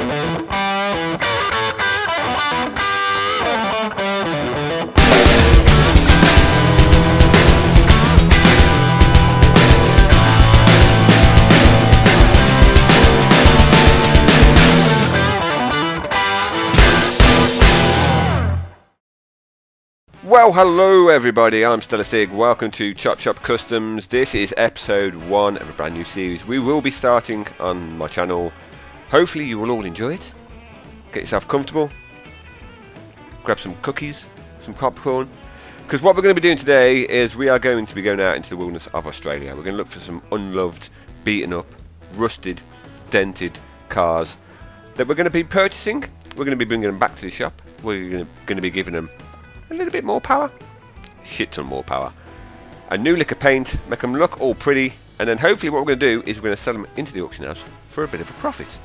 Well, hello everybody, I'm Stella Stig. Welcome to Chop Shop Customs. This is episode one of a brand new series we will be starting on my channel. Hopefully, you will all enjoy it. Get yourself comfortable, grab some cookies, some popcorn. Because what we're going to be doing today is we are going to be going out into the wilderness of Australia. We're going to look for some unloved, beaten up, rusted, dented cars that we're going to be purchasing. We're going to be bringing them back to the shop. We're going to be giving them a little bit more power, shit ton more power. A new lick of paint, make them look all pretty, and then hopefully what we're going to do is we're going to sell them into the auction house for a bit of a profit.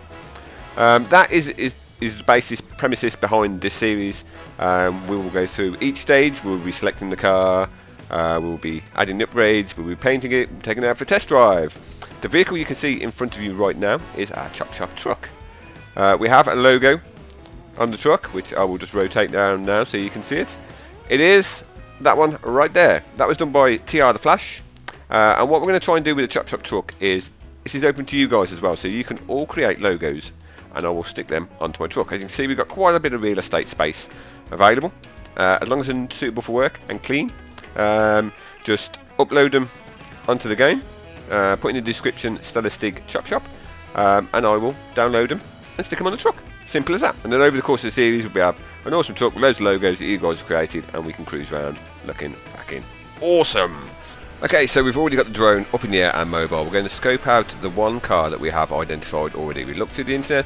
Um, that is, is, is the basis, premises behind this series. Um, we will go through each stage, we'll be selecting the car, uh, we'll be adding upgrades, we'll be painting it, taking it out for a test drive. The vehicle you can see in front of you right now is our Chop Shop truck. Uh, we have a logo on the truck, which I will just rotate down now so you can see it. It is that one right there. That was done by TR The Flash. Uh, and what we're going to try and do with the Chop Shop truck is, this is open to you guys as well, so you can all create logos and I will stick them onto my truck. As you can see, we've got quite a bit of real estate space available. Uh, as long as they're suitable for work and clean, um, just upload them onto the game, uh, put in the description Stella Stig Chop Shop, um, and I will download them and stick them on the truck. Simple as that. And then over the course of the series, we'll be have an awesome truck with loads of logos that you guys have created, and we can cruise around looking fucking awesome. Okay, so we've already got the drone up in the air and mobile. We're going to scope out the one car that we have identified already. We looked through the internet,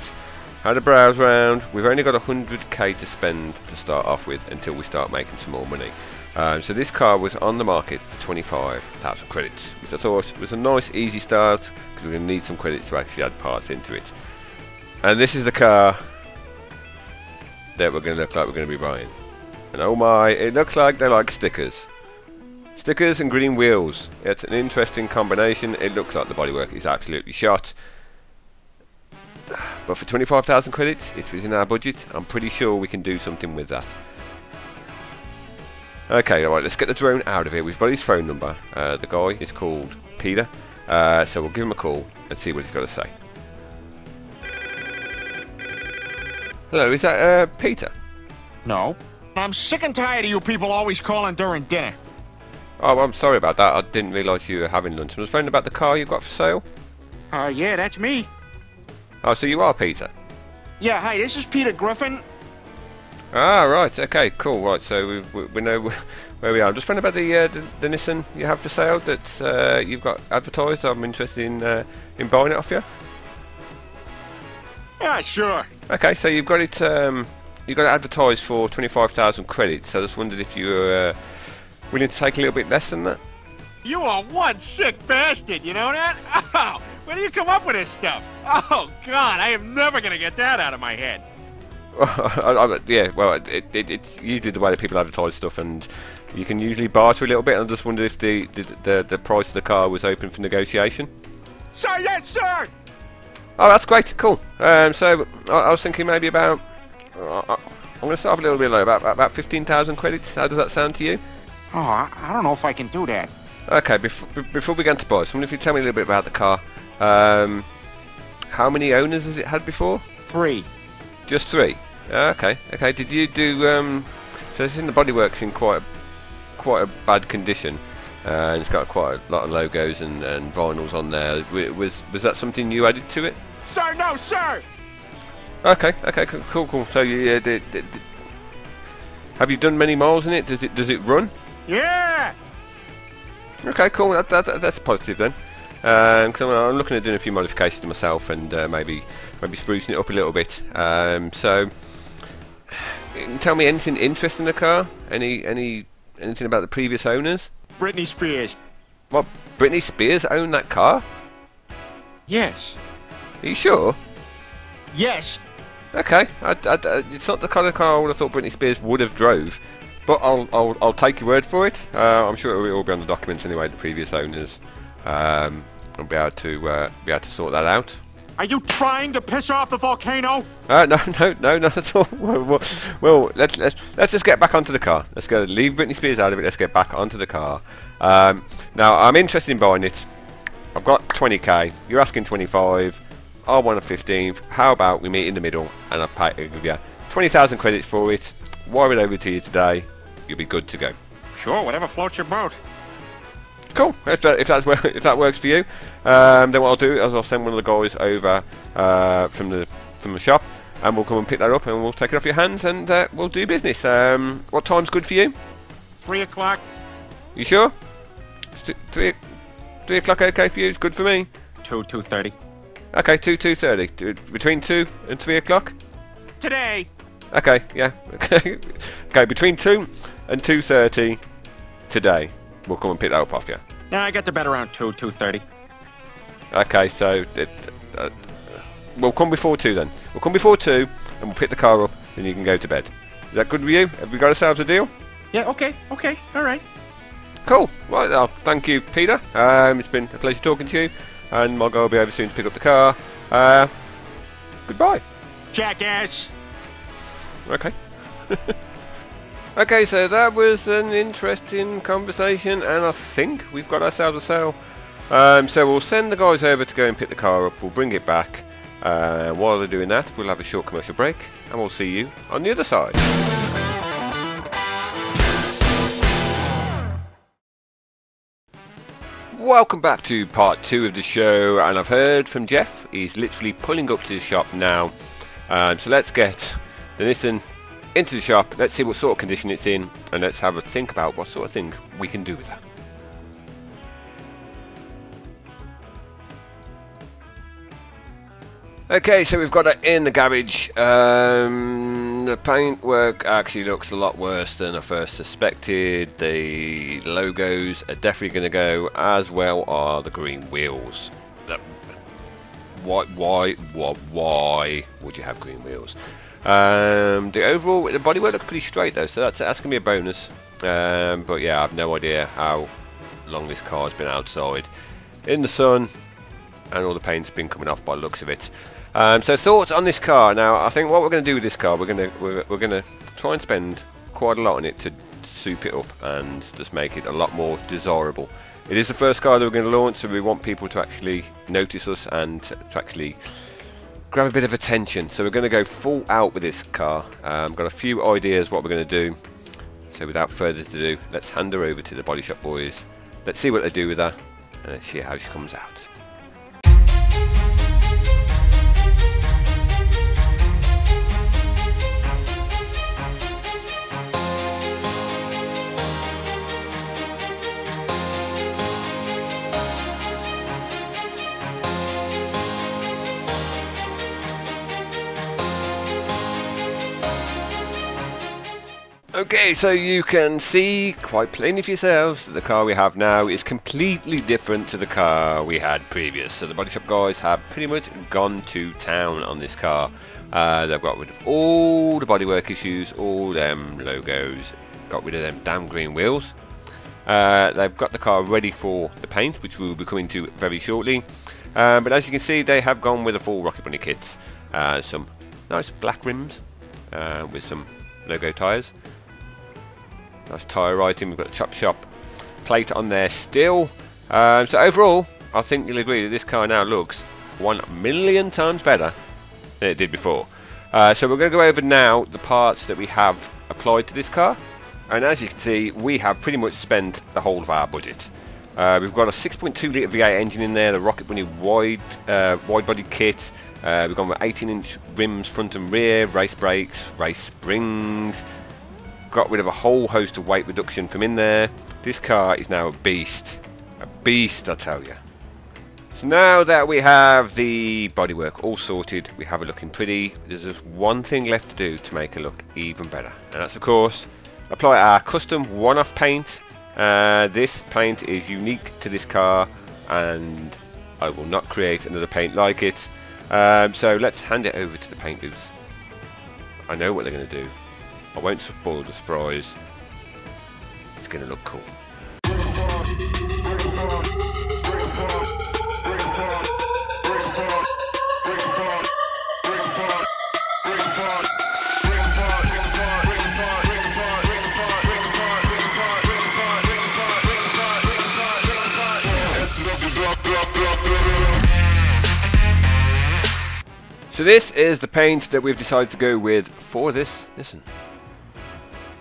had a browse around. We've only got 100k to spend to start off with until we start making some more money. Um, so this car was on the market for 25,000 credits, which I thought was a nice easy start because we're going to need some credits to actually add parts into it. And this is the car that we're going to look like we're going to be buying. And oh my, it looks like they like stickers. Stickers and green wheels. It's an interesting combination. It looks like the bodywork is absolutely shot. But for 25,000 credits, it's within our budget. I'm pretty sure we can do something with that. Okay, alright, let's get the drone out of here. We've got his phone number. Uh, the guy is called Peter. Uh, so we'll give him a call and see what he's got to say. Hello, is that uh, Peter? No. I'm sick and tired of you people always calling during dinner. Oh, I'm sorry about that. I didn't realise you were having lunch. I was phoning about the car you've got for sale. Uh, yeah, that's me. Oh, so you are Peter? Yeah, hi, this is Peter Griffin. Ah, right. Okay, cool. Right, so we, we, we know where we are. I'm just phoning about the, uh, the, the Nissan you have for sale that uh, you've got advertised. I'm interested in uh, in buying it off you. Yeah, sure. Okay, so you've got it. Um, you got it advertised for twenty-five thousand credits. So I just wondered if you were uh, willing to take a little bit less than that. You are one sick bastard, you know that? Oh, where do you come up with this stuff? Oh, God, I am never going to get that out of my head. I, I, yeah, well, it, it, it's usually the way that people advertise stuff, and you can usually barter a little bit. And I just wondered if the, the the, the price of the car was open for negotiation. Sir, yes, sir. Oh, that's great, cool. Um, so I, I, was thinking maybe about. Uh, I'm going to start off a little bit low, about about fifteen thousand credits. How does that sound to you? Oh, I, I don't know if I can do that. Okay, before before we get into buy, so if you tell me a little bit about the car. Um, how many owners has it had before? Three. Just three. Okay, okay. Did you do? Um, so it's in the bodywork's in quite a, quite a bad condition. Uh, and it's got quite a lot of logos and, and vinyls on there. Was was that something you added to it? Sir, no, sir. Okay, okay, cool, cool. So you uh, did, did, did, have you done many miles in it? Does it does it run? Yeah. Okay, cool. That, that, that's positive then. Um, cause I'm, I'm, looking at doing a few modifications myself and uh, maybe maybe sprucing it up a little bit. Um, so, tell me anything interesting in the car? Any any anything about the previous owners? Britney Spears. What? Britney Spears owned that car? Yes. Are you sure? Yes. Okay. I, I, it's not the kind of car I would have thought Britney Spears would have drove, but I'll I'll, I'll take your word for it. Uh, I'm sure it will all be on the documents anyway. The previous owners. Um, I'll be able to uh, be able to sort that out. Are you trying to piss off the volcano? Uh, no, no, no, not at all. well, well, well, let's let's let's just get back onto the car. Let's go. Leave Britney Spears out of it. Let's get back onto the car. Um, now, I'm interested in buying it. I've got 20k. You're asking 25. I want a 15. How about we meet in the middle and I'll pay, I'll give you 20,000 credits for it. Wire it over to you today. You'll be good to go. Sure, whatever floats your boat. Cool. If that if that's if that works for you, um, then what I'll do is I'll send one of the guys over uh, from the from the shop, and we'll come and pick that up, and we'll take it off your hands, and uh, we'll do business. Um, what time's good for you? Three o'clock, You sure? St- three three o'clock okay for you? It's good for me. two, two thirty. Okay, two two thirty. Between two and three o'clock. Today. Okay, yeah. okay, between two and two thirty today, we'll come and pick that up off you. Now I get to bed around two, two thirty. Okay, so it, uh, we'll come before two then. We'll come before two, and we'll pick the car up, and you can go to bed. Is that good with you? Have we got ourselves a deal? Yeah. Okay. Okay. All right. Cool. Right, well, thank you, Peter. Um, it's been a pleasure talking to you, and my guy will be over soon to pick up the car. Uh, goodbye. Jackass. Okay. okay, so that was an interesting conversation, and I think we've got ourselves a sale. Um, so we'll send the guys over to go and pick the car up. We'll bring it back. Uh, while they're doing that, we'll have a short commercial break, and we'll see you on the other side. Welcome back to part two of the show, and I've heard from Jeff. He's literally pulling up to the shop now. Um, so let's get the Nissan into the shop. Let's see what sort of condition it's in, and let's have a think about what sort of thing we can do with that. Okay, so we've got it in the garage. Um, the paintwork actually looks a lot worse than I first suspected. The logos are definitely going to go, as well are the green wheels. Why, why, why, why would you have green wheels? Um, the overall, the bodywork looks pretty straight though, so that's that's going to be a bonus. Um, but yeah, I have no idea how long this car's been outside in the sun and all the paint's been coming off by the looks of it. Um, so thoughts on this car? Now, I think what we're going to do with this car, we're going to we're, we're going to try and spend quite a lot on it to soup it up and just make it a lot more desirable. It is the first car that we're going to launch, so we want people to actually notice us and to actually grab a bit of attention. So we're going to go full out with this car. Um, got a few ideas what we're going to do. So without further ado, let's hand her over to the body shop boys. Let's see what they do with her, and let's see how she comes out. Okay, so you can see quite plainly for yourselves that the car we have now is completely different to the car we had previous. So the body shop guys have pretty much gone to town on this car. Uh, they've got rid of all the bodywork issues, all them logos, got rid of them damn green wheels. Uh, they've got the car ready for the paint, which we will be coming to very shortly. Um, but as you can see, they have gone with a full Rocket Bunny kit. Uh, some nice black rims uh, with some logo tyres. Nice tyre writing. We've got the Chop Shop plate on there still. Um, so overall, I think you'll agree that this car now looks one million times better than it did before. Uh, so we're going to go over now the parts that we have applied to this car. And as you can see, we have pretty much spent the whole of our budget. Uh, we've got a 6.2 litre V8 engine in there, the Rocket Bunny wide uh, wide body kit. Uh, we've gone with 18 inch rims front and rear, race brakes, race springs. Got rid of a whole host of weight reduction from in there. This car is now a beast. A beast, I tell you. So now that we have the bodywork all sorted, we have it looking pretty, there's just one thing left to do to make it look even better. And that's of course, apply our custom one-off paint. Uh, this paint is unique to this car and I will not create another paint like it. Um, so let's hand it over to the paint booth. I know what they're going to do. I won't spoil the surprise. It's going to look cool. So this is the paint that we've decided to go with for this Nissan.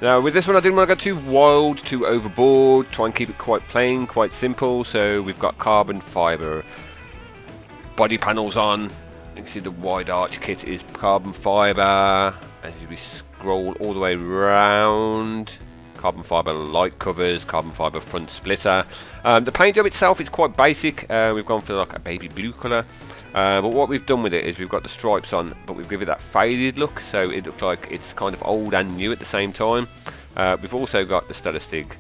Now with this one I didn't want to go too wild, too overboard, try and keep it quite plain, quite simple. So we've got carbon fibre body panels on. You can see the wide arch kit is carbon fibre. As we scroll all the way around, carbon fibre light covers, carbon fibre front splitter. Um, the paint job itself is quite basic. Uh, we've gone for like a baby blue colour. Uh, but what we've done with it is we've got the stripes on, but we've given it that faded look, so it looks like it's kind of old and new at the same time. Uh, we've also got the Stig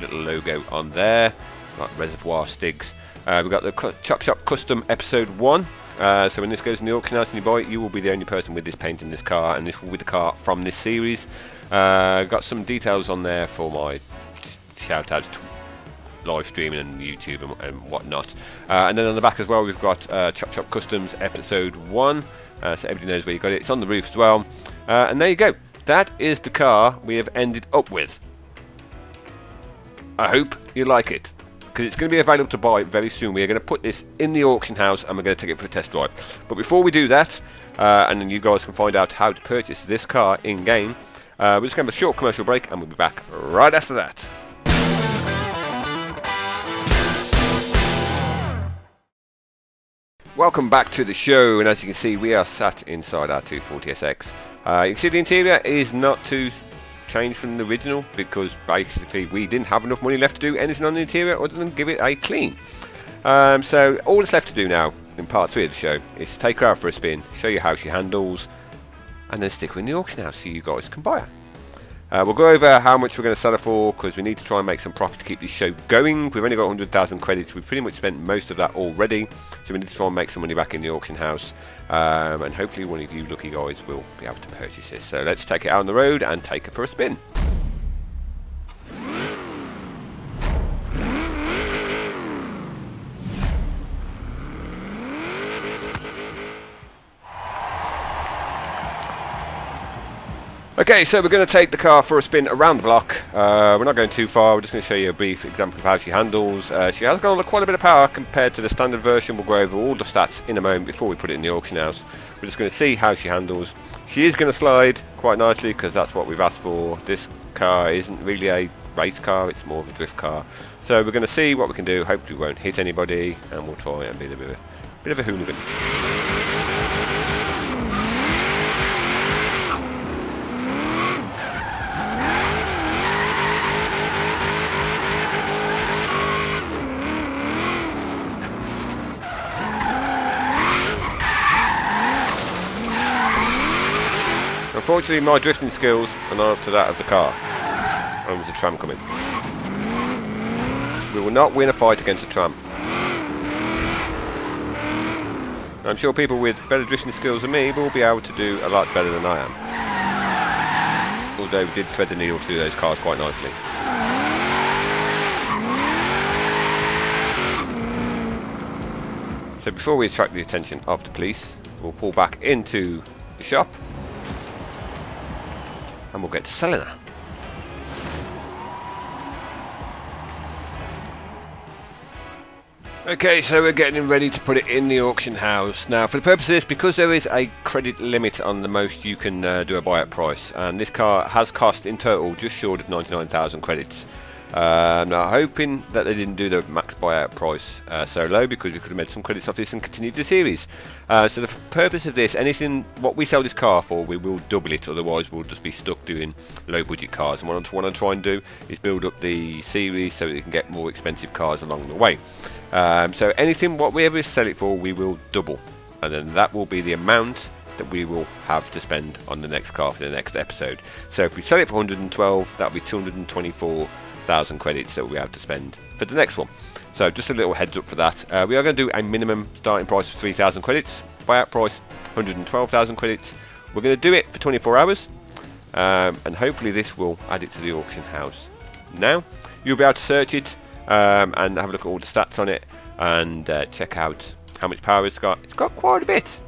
little logo on there, like reservoir stigs. Uh, we've got the Chop Shop Custom Episode 1. Uh, so when this goes in the auction house and you buy it, you will be the only person with this paint in this car, and this will be the car from this series. Uh, got some details on there for my shout outs live streaming and YouTube and, and whatnot. Uh, and then on the back as well, we've got uh, Chop Shop Customs Episode 1, uh, so everybody knows where you got it. It's on the roof as well. Uh, and there you go. That is the car we have ended up with. I hope you like it because it's going to be available to buy very soon. We are going to put this in the auction house and we're going to take it for a test drive. But before we do that, uh, and then you guys can find out how to purchase this car in-game, uh, we're just going to have a short commercial break and we'll be back right after that. Welcome back to the show, and as you can see, we are sat inside our 240SX. Uh, you can see the interior is not too changed from the original because basically we didn't have enough money left to do anything on the interior other than give it a clean. Um, so all that's left to do now in part 3 of the show is take her out for a spin, show you how she handles, and then stick her in the auction house so you guys can buy her. Uh, we'll go over how much we're going to sell it for because we need to try and make some profit to keep this show going. We've only got 100,000 credits. We've pretty much spent most of that already. So we need to try and make some money back in the auction house. Um, and hopefully one of you lucky guys will be able to purchase this. So let's take it out on the road and take it for a spin. Okay, so we're going to take the car for a spin around the block. Uh, we're not going too far, we're just going to show you a brief example of how she handles. Uh, she has got quite a bit of power compared to the standard version. We'll go over all the stats in a moment before we put it in the auction house. We're just going to see how she handles. She is going to slide quite nicely because that's what we've asked for. This car isn't really a race car, it's more of a drift car. So we're going to see what we can do. Hopefully we won't hit anybody and we'll try and be a bit of a, bit of a hooligan. Unfortunately, my drifting skills are not up to that of the car. And there's a tram coming. We will not win a fight against a tram. I'm sure people with better drifting skills than me will be able to do a lot better than I am. Although we did thread the needle through those cars quite nicely. So before we attract the attention of the police, we'll pull back into the shop and we'll get to Selena. Okay, so we're getting ready to put it in the auction house. Now, for the purpose of this, because there is a credit limit on the most you can uh, do a buyout price, and this car has cost in total just short of 99,000 credits. Um, now, hoping that they didn't do the max buyout price uh, so low because we could have made some credits off this and continued the series. Uh, so the purpose of this, anything what we sell this car for, we will double it. Otherwise, we'll just be stuck doing low budget cars. And what I want to try and do is build up the series so we can get more expensive cars along the way. Um, so anything what we ever sell it for, we will double, and then that will be the amount that we will have to spend on the next car for the next episode. So if we sell it for 112, that'll be 224 thousand credits that we have to spend for the next one. So just a little heads up for that. Uh, we are going to do a minimum starting price of 3,000 credits, buyout price 112,000 credits. We're going to do it for 24 hours, um, and hopefully this will add it to the auction house. Now you'll be able to search it um, and have a look at all the stats on it and uh, check out how much power it's got. It's got quite a bit.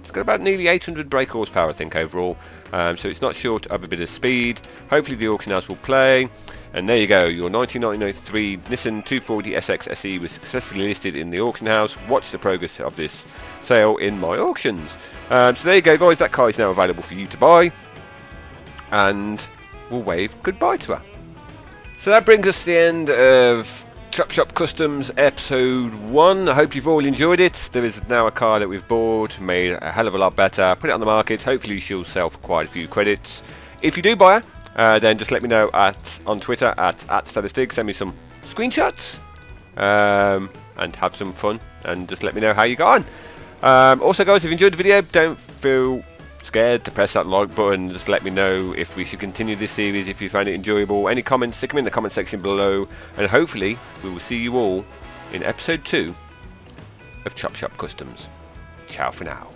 It's got about nearly 800 brake horsepower, I think, overall. Um, so it's not short of a bit of speed. Hopefully the auction house will play. And there you go, your 1993 Nissan 240 SX SE was successfully listed in the auction house. Watch the progress of this sale in my auctions. Um, so there you go, guys. That car is now available for you to buy. And we'll wave goodbye to her. So that brings us to the end of Chop Shop Customs episode 1. I hope you've all enjoyed it. There is now a car that we've bought, made a hell of a lot better, put it on the market. Hopefully she'll sell for quite a few credits. If you do buy her, uh, then just let me know at on Twitter at, at Statistic. Send me some screenshots um, and have some fun and just let me know how you got on. Um, also, guys, if you enjoyed the video, don't feel scared to press that like button. Just let me know if we should continue this series, if you found it enjoyable. Any comments, stick them in the comment section below. And hopefully, we will see you all in episode 2 of Chop Shop Customs. Ciao for now.